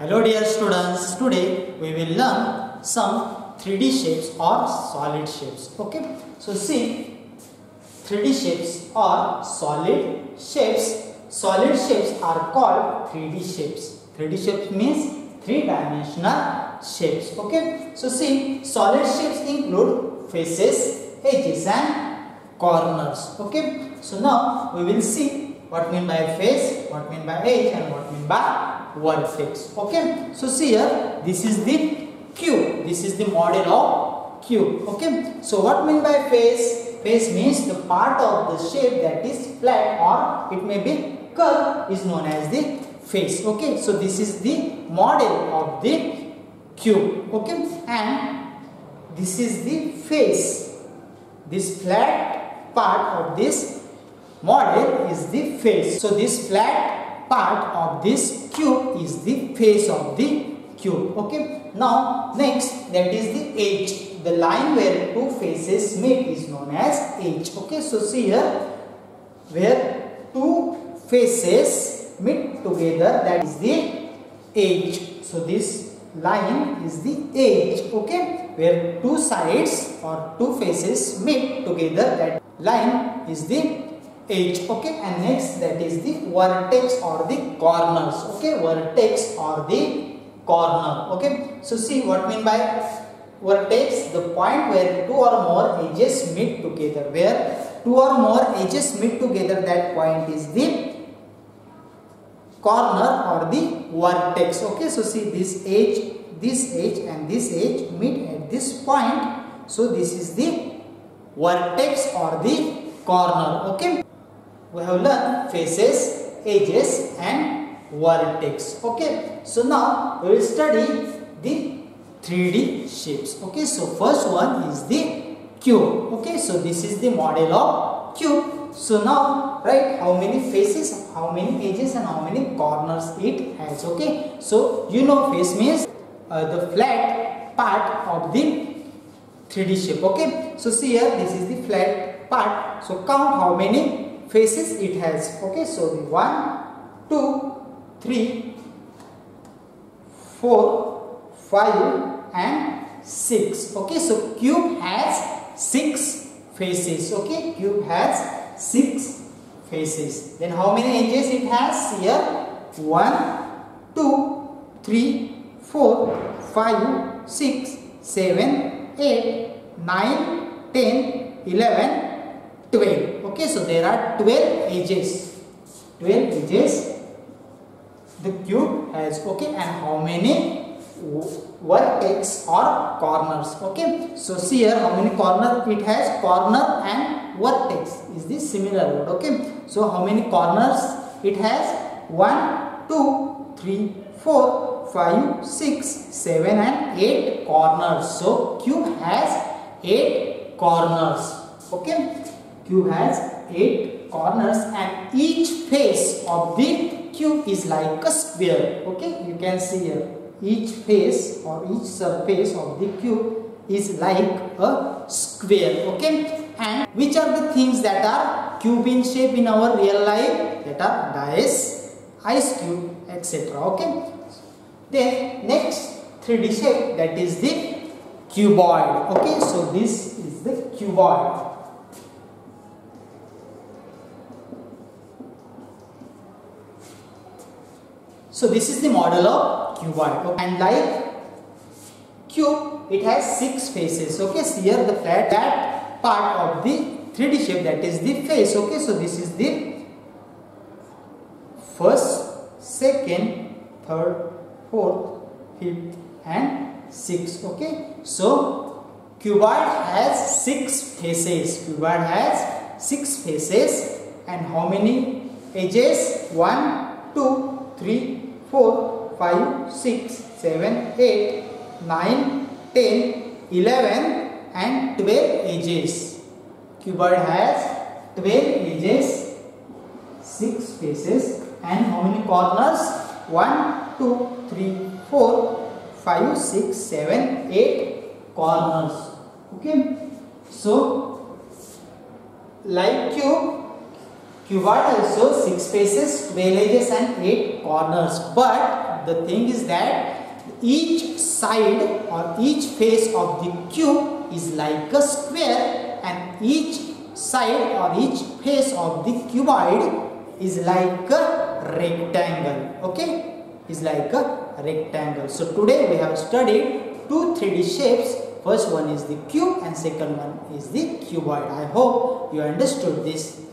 Hello dear students, today we will learn some 3D shapes or solid shapes. Okay, so see 3D shapes or solid shapes. Solid shapes are called 3D shapes. 3D shapes means three dimensional shapes. Okay, so see solid shapes include faces, edges and corners. Okay, so now we will see what mean by face, what mean by edge and what mean by vertex. Okay, so see here this is the cube. This is the model of cube. Okay, so what mean by face? Face means the part of the shape that is flat or it may be curved is known as the face. Okay, so this is the model of the cube. Okay, and this is the face. This flat part of this model is the face. So this flat part of this cube is the face of the cube. Okay. Now next that is the edge. The line where two faces meet is known as edge. Okay. So see here where two faces meet together that is the edge. So this line is the edge. Okay. Where two sides or two faces meet together that line is the edge okay? And next that is the vertex or the corners okay? Vertex or the corner okay? So see what mean by vertex? The point where two or more edges meet together where two or more edges meet together that point is the corner or the vertex okay? So see this edge this edge and this edge meet at this point. So this is the vertex or the corner okay we have learned faces edges and vertex. Okay. So now we will study the 3d shapes. Okay. So first one is the cube. Okay. So this is the model of cube. So now right how many faces how many edges and how many corners it has. Okay. So you know face means uh, the flat part of the 3d shape. Okay. So see here this is the flat part. So count how many faces it has okay so the 1 2 3 4 5 and 6 okay so cube has 6 faces okay cube has 6 faces. Then how many edges it has? Here 1 2 3 4 5 6 7 8 9 10 11 12 okay so there are 12 edges. 12 edges. The cube has okay and how many vertex or corners? Okay so see here how many corner it has corner and vertex is this similar word okay? So how many corners it has? 1 2 3 4 5 6 7 and 8 corners. So cube has 8 corners. Okay cube has 8 corners and each face of the cube is like a square okay you can see here. Each face or each surface of the cube is like a square okay and which are the things that are cube in shape in our real life? That are dice ice cube etc okay then next 3d shape that is the cuboid. Okay so this is the cuboid So this is the model of cuboid and like cube it has six faces okay? So here the flat that part of the 3D shape that is the face okay? So this is the first second third fourth fifth and sixth okay? So cuboid has six faces cuboid has six faces. And how many edges? One two three 4, 5, 6, 7, 8, 9, 10, 11 and 12 edges. Cuboid has 12 edges, 6 faces and how many corners? 1, 2, 3, 4, 5, 6, 7, 8 corners. Okay. So, like cube, Cuboid also 6 faces, 12 edges and 8 corners. But the thing is that each side or each face of the cube is like a square and each side or each face of the cuboid is like a rectangle okay? Is like a rectangle. So today we have studied two 3d shapes. First one is the cube and second one is the cuboid. I hope you understood this